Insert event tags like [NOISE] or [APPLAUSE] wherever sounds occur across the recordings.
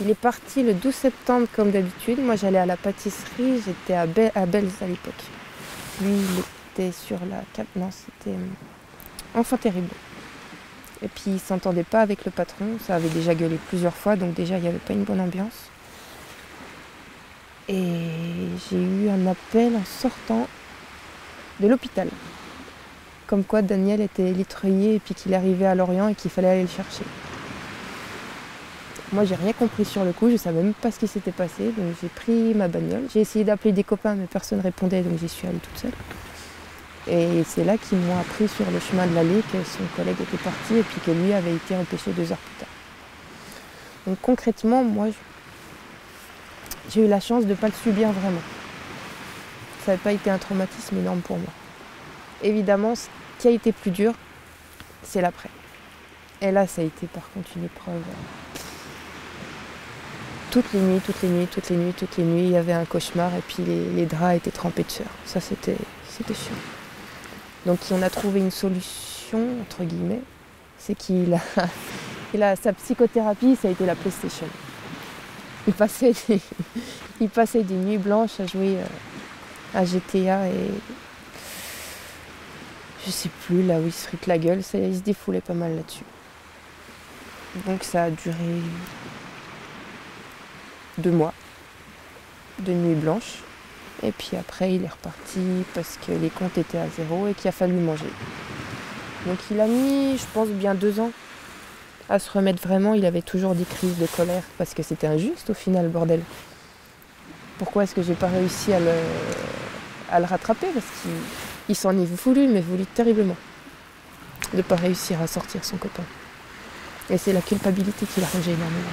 Il est parti le 12 septembre comme d'habitude. Moi j'allais à la pâtisserie, j'étais à, Be à l'époque. Lui il était sur la cap. Non, c'était euh, enfant terrible. Et puis il s'entendait pas avec le patron, ça avait déjà gueulé plusieurs fois, donc déjà il n'y avait pas une bonne ambiance. Et j'ai eu un appel en sortant de l'hôpital. Comme quoi Daniel était litreuillé et puis qu'il arrivait à Lorient et qu'il fallait aller le chercher. Moi j'ai rien compris sur le coup, je savais même pas ce qui s'était passé, donc j'ai pris ma bagnole. J'ai essayé d'appeler des copains mais personne ne répondait donc j'y suis allée toute seule. Et c'est là qu'ils m'ont appris sur le chemin de l'allée que son collègue était parti et puis que lui avait été empêché deux heures plus tard. Donc concrètement, moi j'ai eu la chance de ne pas le subir vraiment. Ça n'avait pas été un traumatisme énorme pour moi. Évidemment, ce qui a été plus dur, c'est l'après. Et là, ça a été par contre une épreuve. Toutes les nuits, toutes les nuits, toutes les nuits, toutes les nuits, il y avait un cauchemar et puis les, draps étaient trempés de sueur. Ça, c'était, chiant. Donc, on a trouvé une solution, entre guillemets. C'est qu'il [LAUGHS] a, sa psychothérapie, ça a été la PlayStation. Il passait des, [LAUGHS] il passait des nuits blanches à jouer euh, à GTA et je sais plus là où il se frite la gueule, ça, il se défoulait pas mal là-dessus. Donc ça a duré deux mois de nuit blanche. Et puis après, il est reparti parce que les comptes étaient à zéro et qu'il a fallu manger. Donc il a mis, je pense, bien deux ans à se remettre vraiment. Il avait toujours des crises de colère parce que c'était injuste au final, bordel. Pourquoi est-ce que j'ai pas réussi à le, à le rattraper? Parce qu'il s'en est voulu, mais voulu terriblement de ne pas réussir à sortir son copain. Et c'est la culpabilité qui l'a rangé énormément.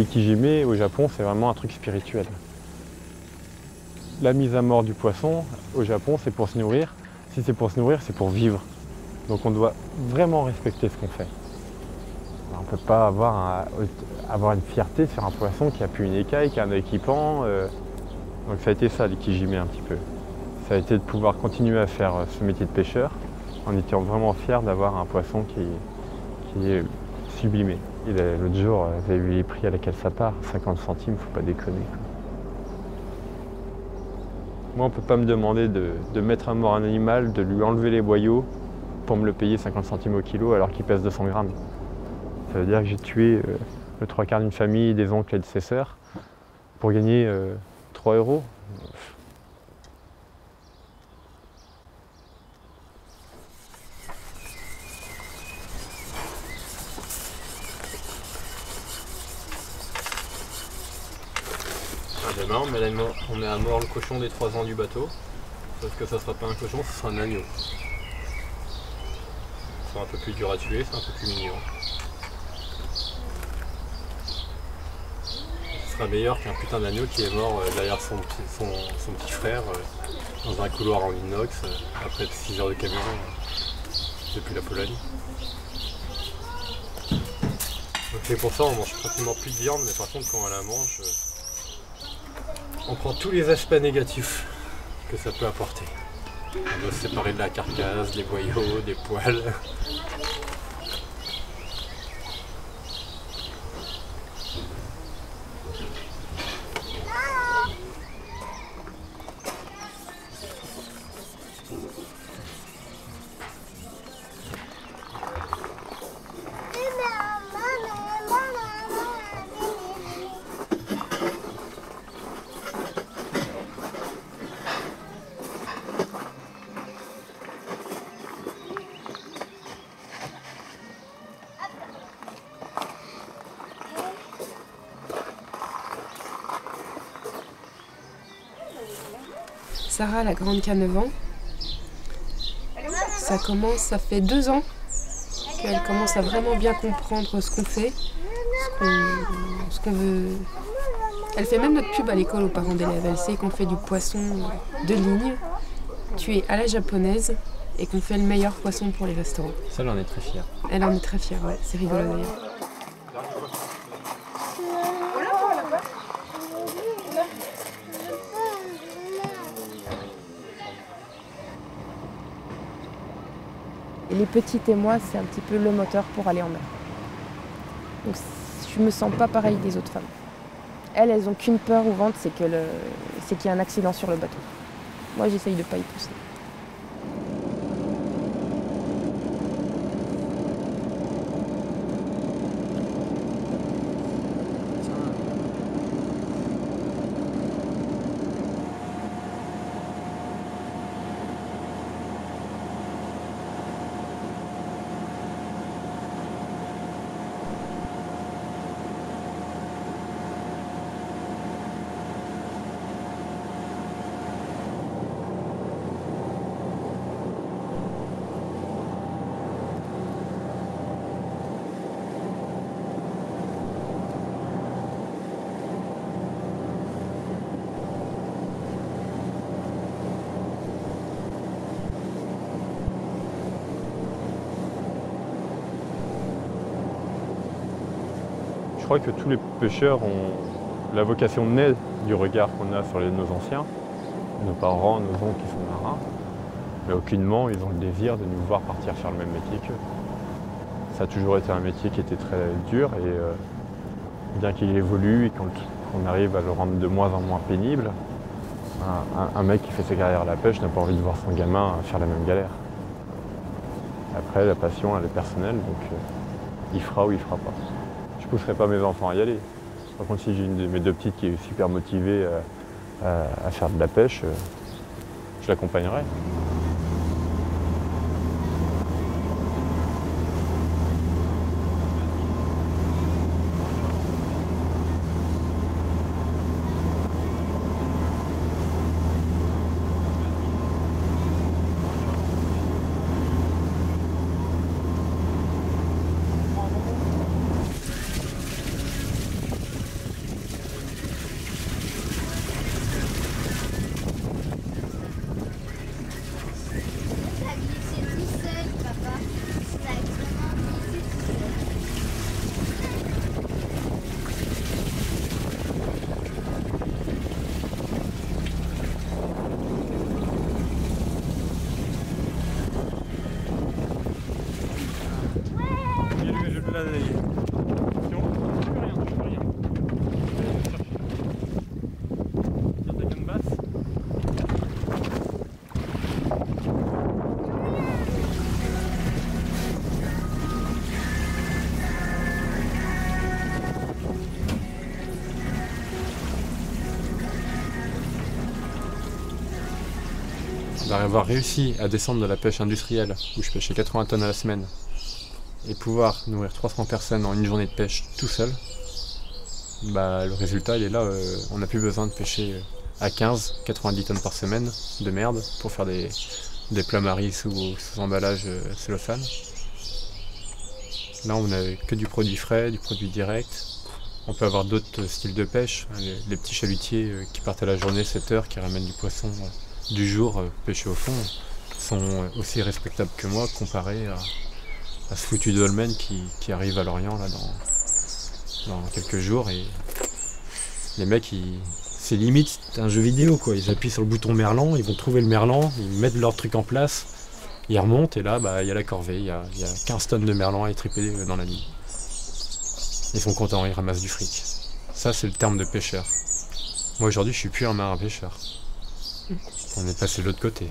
L'ikijime au Japon, c'est vraiment un truc spirituel. La mise à mort du poisson au Japon, c'est pour se nourrir. Si c'est pour se nourrir, c'est pour vivre. Donc on doit vraiment respecter ce qu'on fait. On ne peut pas avoir, avoir, une fierté sur un poisson qui a plus une écaille, qui a un équipement. Euh. Donc ça a été ça l'ikijime un petit peu. Ça a été de pouvoir continuer à faire euh, ce métier de pêcheur en étant vraiment fier d'avoir un poisson qui, qui est sublimé. L'autre jour, vous avez vu les prix à laquelle ça part 50 centimes, faut pas déconner. Moi, on peut pas me demander de, mettre à mort un animal, de lui enlever les boyaux pour me le payer 50 centimes au kilo alors qu'il pèse 200 grammes. Ça veut dire que j'ai tué euh, le trois quarts d'une famille, des oncles et de ses sœurs pour gagner 3 euh, euros. on met à mort le cochon des 3 ans du bateau. Parce que ça sera pas un cochon, ce sera un agneau. Ce sera un peu plus dur à tuer, c'est un peu plus mignon. Ce sera meilleur qu'un putain d'agneau qui est mort euh, derrière son, petit frère euh, dans un couloir en inox euh, après 6 heures de camion depuis la Pologne. Donc c'est pour ça on mange pratiquement plus de viande, mais par contre quand on la mange, on prend tous les aspects négatifs que ça peut apporter. On doit se séparer de la carcasse, des boyaux, des poils. Sarah, la grande qui a 9 ans, ça commence, ça fait deux ans qu'elle commence à vraiment bien comprendre ce qu'on fait, ce qu'on veut. Elle fait même notre pub à l'école aux parents d'élèves. Elle sait qu'on fait du poisson de ligne, tué à la japonaise, et qu'on fait le meilleur poisson pour les restaurants. Ça, elle en est très fière. Elle en est très fière, ouais, c'est rigolo d'ailleurs. Et les petites et moi, c'est un petit peu le moteur pour aller en mer. Donc je me sens pas pareil des autres femmes. Elles, elles ont qu'une peur au ventre, c'est qu'il y a un accident sur le bateau. Moi, j'essaye de pas y pousser. Crois que tous les pêcheurs ont la vocation née du regard qu'on a sur nos anciens, nos parents, nos oncles qui sont marins, mais aucunement ils ont le désir de nous voir partir faire le même métier qu'eux. Ça a toujours été un métier qui était très dur et euh, bien qu'il évolue et qu'on arrive à le rendre de moins en moins pénible, un mec qui fait sa carrière à la pêche n'a pas envie de voir son gamin faire la même galère. Après, la passion, elle est personnelle, donc euh, il fera ou il fera pas. Je pousserai pas mes enfants à y aller. Par contre, si j'ai une de mes deux petites qui est super motivée euh, à, à faire de la pêche, euh, je l'accompagnerai. D'avoir réussi à descendre de la pêche industrielle, où je pêchais 80 tonnes à la semaine, et pouvoir nourrir 300 personnes en une journée de pêche tout seul, bah, le résultat il est là, euh, on n'a plus besoin de pêcher euh, à 15, 90 tonnes par semaine de merde pour faire des, des plats maris sous, sous emballage euh, cellophane. Là on n'a que du produit frais, du produit direct. On peut avoir d'autres styles de pêche, hein, les, petits chalutiers qui partent à la journée 7 heures, qui ramènent du poisson du jour euh, pêché au fond, sont euh, aussi respectables que moi comparé à, ce foutu dolmen qui, qui arrive à Lorient là dans, quelques jours et les mecs ils c'est limite un jeu vidéo quoi. Ils appuient sur le bouton merlan, ils vont trouver le merlan, ils mettent leur truc en place, ils remontent et là bah il y a la corvée, il y a, il y a 15 tonnes de merlan à étriper dans la nuit. Ils sont contents, ils ramassent du fric. Ça c'est le terme de pêcheur. Moi aujourd'hui je suis plus un marin pêcheur. On est passé de l'autre côté.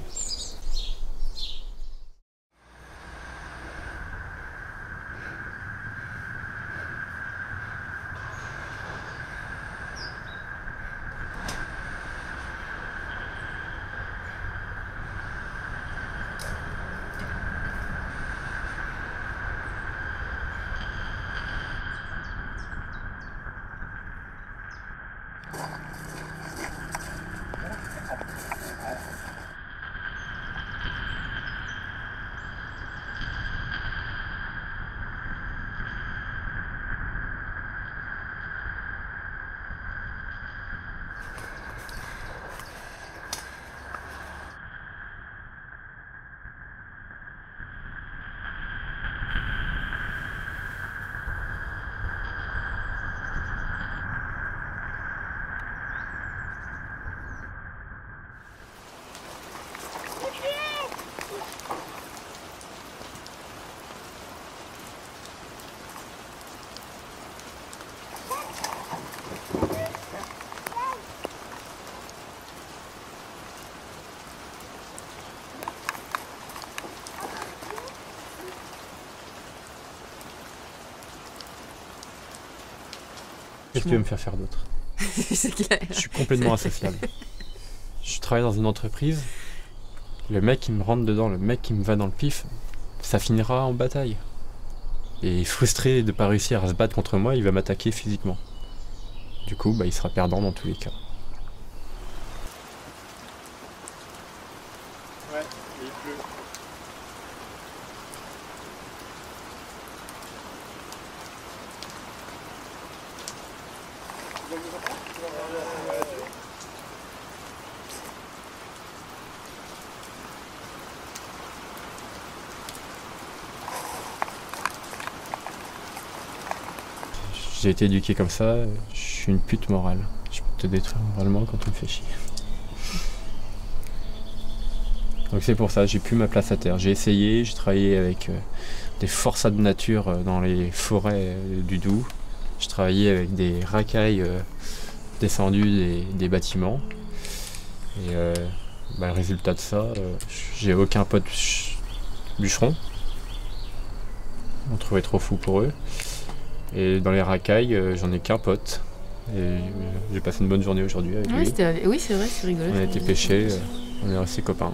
Qu'est-ce que tu veux me faire faire d'autre [LAUGHS] c'est clair. Je suis complètement associable. Je travaille dans une entreprise, le mec qui me rentre dedans, le mec qui me va dans le pif, ça finira en bataille. Et frustré de ne pas réussir à se battre contre moi, il va m'attaquer physiquement. Du coup, bah, il sera perdant dans tous les cas. J'ai été éduqué comme ça, je suis une pute morale. Je peux te détruire moralement quand tu me fais chier. Donc c'est pour ça, j'ai plus ma place à terre. J'ai essayé, j'ai travaillé avec euh, des forçats de nature euh, dans les forêts euh, du Doubs. Je travaillais avec des racailles euh, descendues des, des bâtiments. Et euh, bah, le résultat de ça, euh, j'ai aucun pote ch- bûcheron. On trouvait trop fou pour eux. Et dans les racailles, euh, j'en ai qu'un pote. Et j'ai passé une bonne journée aujourd'hui avec Ouais, lui. oui, c'est vrai, c'est rigolo. On a été euh, on est restés copains.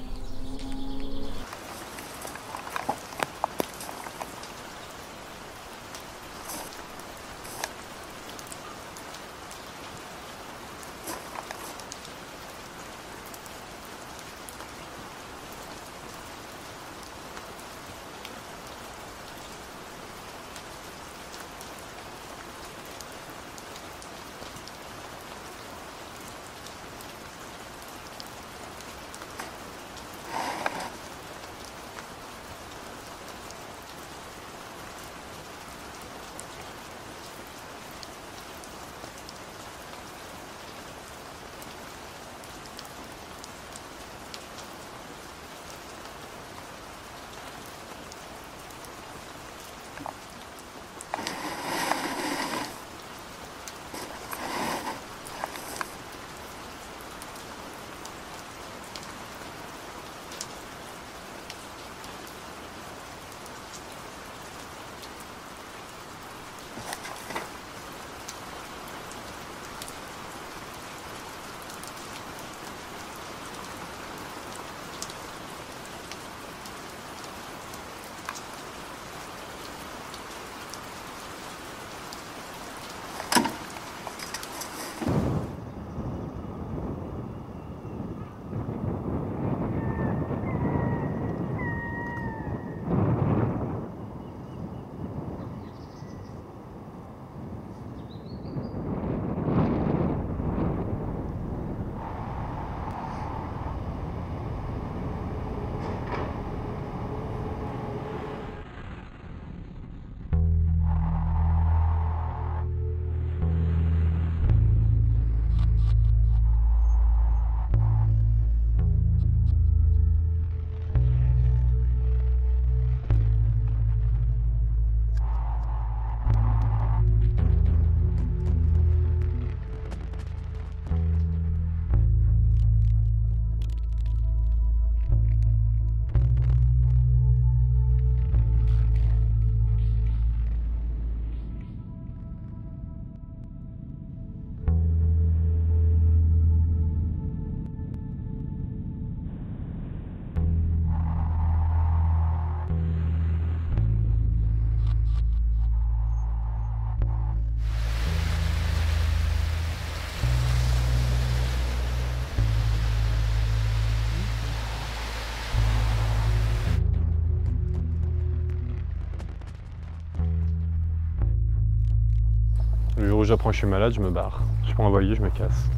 J'apprends que je suis malade, je me barre. Je prends un voilier, je me casse.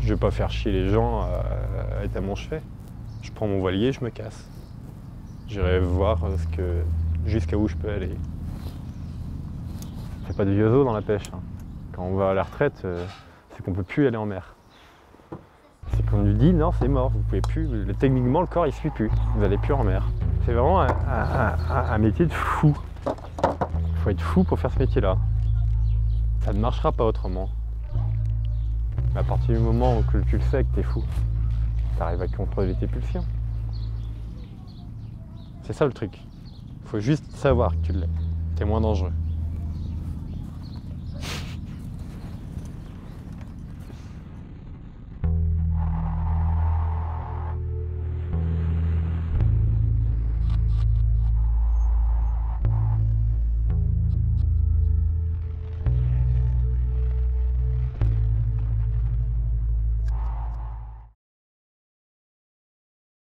Je vais pas faire chier les gens euh, tellement je fais. Je prends mon voilier, je me casse. J'irai voir jusqu'à où je peux aller. A pas vieux os dans la pêche. hein. Quand on va à la retraite, euh, c'est qu'on peut plus aller en mer. C'est qu'on lui dit non, c'est mort, vous pouvez plus. Techniquement, le corps il suit plus. Vous n'allez plus en mer. C'est vraiment un métier de fou. Faut être fou pour faire ce métier-là. Ça ne marchera pas autrement. Mais à partir du moment où tu le sais que t'es fou, t'arrives à contrôler tes pulsions. C'est ça le truc. Faut juste savoir que tu l'es. T'es moins dangereux.